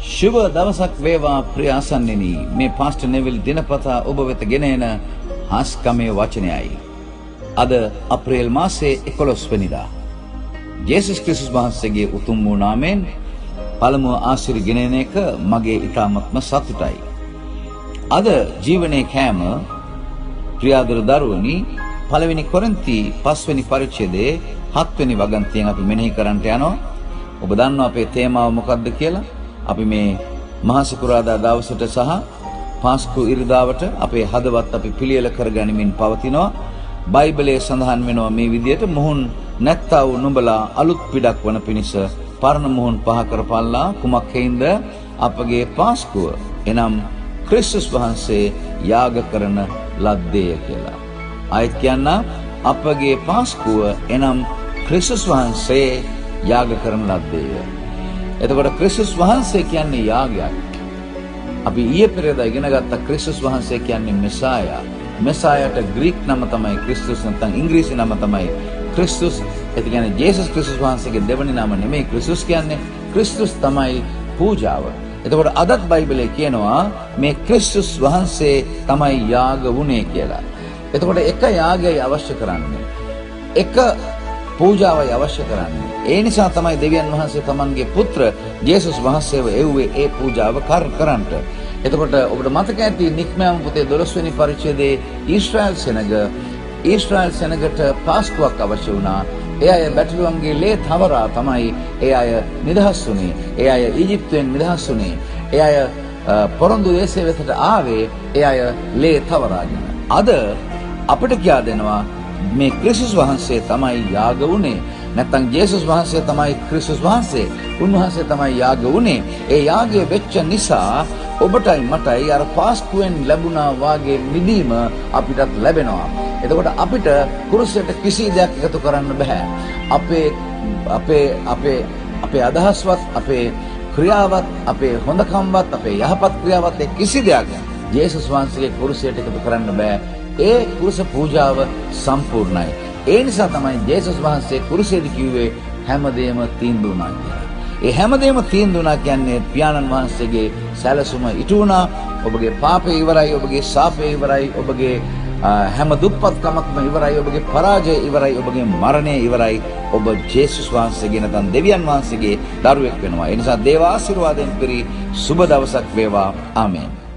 ශුභ දවසක් වේවා ප්‍රිය ආසන්නෙනි. මේ පාස්ටර් නෙවිල් දිනපතා ඔබ වෙත ගෙන එන හාස්කමේ වචනයයි. අද අප්‍රේල් මාසයේ 11 වෙනිදා. ජේසුස් ක්‍රිස්තුස් වහන්සේගේ උතුම් වූ නාමයෙන් පළමුව ආශිර්වාද ගෙන එන එක මගේ ඊ타ත්ම සතුටයි. අද ජීවනයේ කෑම ප්‍රියාදර දරුවනි පළවෙනි කොරින්ති 5 වෙනි පරිච්ඡේදයේ 7 වෙනි වගන්තියෙන් අපි මෙනෙහි කරන්නට යනවා. ඔබ දන්නවා අපේ තේමාව මොකක්ද කියලා? අපි මේ මහා සිකුරාදා දවසට සහ පාස්කු ඉරිදාවට අපේ හදවත් අපි පිළියෙල කරගනිමින් පවතිනවා. බයිබලයේ සඳහන් වෙනවා මේ විදිහට මොහොන් නැත්තා වූ නුඹලා අලුත් පිටක් වන පිණිස පරණ මොහොන් පහ කරපල්ලා කුමක් හේඳ අපගේ පාස්කුව එනම් ක්‍රිස්තුස් වහන්සේ යාග කරන ලද්දේය කියලා. ආයත් කියන්න අපගේ පාස්කුව එනම් ක්‍රිස්තුස් වහන්සේ යාග කරන ලද්දේය. එතකොට ක්‍රිස්තුස් වහන්සේ කියන්නේ යාගයක්. අපි ඊයේ පෙරේදා ඉගෙන ගත්ත ක්‍රිස්තුස් වහන්සේ කියන්නේ මෙසායා. මෙසායාට ග්‍රීක නම තමයි ක්‍රිස්තුස් නැත්නම් ඉංග්‍රීසි නම තමයි ක්‍රිස්තුස්. ඒ කියන්නේ ජේසුස් ක්‍රිස්තුස් වහන්සේගේ දෙවනි නම නෙමෙයි ක්‍රිස්තුස් කියන්නේ. ක්‍රිස්තුස් තමයි පූජාව. එතකොට අදත් බයිබලයේ කියනවා මේ ක්‍රිස්තුස් වහන්සේ තමයි යාග වුණේ කියලා. එතකොට එක යාගයයි අවශ්‍ය කරන්නේ. එක පූජාවයි අවශ්‍ය කරන්නේ. ඒ නිසා තමයි දෙවියන් වහන්සේ තමන්ගේ පුත්‍ර ජේසුස් වහන්සේව එව්වේ ඒ පූජාව කර කරන්නට. එතකොට ඔබට මතක ඇති නික්මයන් පොතේ 12 වෙනි පරිච්ඡේදයේ ඊශ්‍රායල් සෙනග ඊශ්‍රායල් සෙනගට පාස්කුවක් අවශ්‍ය වුණා. ඒ අය බැටළුවන්ගේ ලේ තවරා තමයි ඒ අය නිදහස් වුණේ. ඒ අය ඊජිප්තුවෙන් නිදහස් වුණේ. ඒ අය පොරොන්දු දේශය වෙතට ආවේ ඒ අය ලේ තවරාගෙන. අද අපිට කියා දෙනවා මේ ක්‍රිස්තුස් වහන්සේ තමයි යාග වුණේ. නැත්තම් ජේසුස් වහන්සේ තමයි ක්‍රිස්තුස් වහන්සේ. උන්වහන්සේ තමයි යාග වුණේ. ඒ යාගය වෙච්ච නිසා ඔබටයි මටයි අර පාස්කුවෙන් ලැබුණා වාගේ මිදීම අපිටත් ලැබෙනවා. එතකොට අපිට කුරුසයට කිසි දෙයක් එකතු කරන්න බෑ. අපේ අපේ අපේ අපේ අදහස්වත් අපේ ක්‍රියාවත් අපේ හොඳකම්වත් අපේ යහපත් ක්‍රියාවත් කිසි දෙයක් ජේසුස් වහන්සේගේ කුරුසයට එකතු කරන්න බෑ. ඒ කුරුස පූජාව සම්පූර්ණයි. ඒ නිසා තමයි ජේසුස් වහන්සේ කුරුසයේදී කිව්වේ හැමදේම තීන්දුව වුණා කියලා. ඒ හැමදේම තීන්දුව වුණා කියන්නේ පියාණන් වහන්සේගේ සැලසුම ඉටු වුණා. ඔබගේ පාපය ඉවරයි, ඔබගේ සාපය ඉවරයි, ඔබගේ හැම දුප්පත්කමක්ම ඉවරයි, ඔබගේ පරාජය ඉවරයි, ඔබගේ මරණය ඉවරයි. ඔබ ජේසුස් වහන්සේගේ නැත්නම් දෙවියන් වහන්සේගේ දරුවෙක් වෙනවා. ඒ නිසා දේව ආශිර්වාදයෙන් පිරි සුබ දවසක් වේවා. ආමේන්.